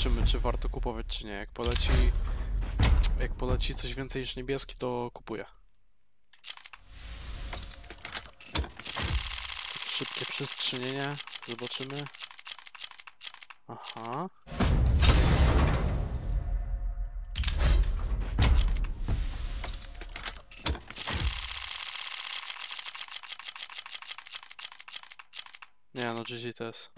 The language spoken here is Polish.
zobaczymy, czy warto kupować, czy nie. Jak poleci, jak poleci coś więcej niż niebieski, to kupuję. Szybkie przestrzenienie, zobaczymy. Aha. Nie no, GG to jest.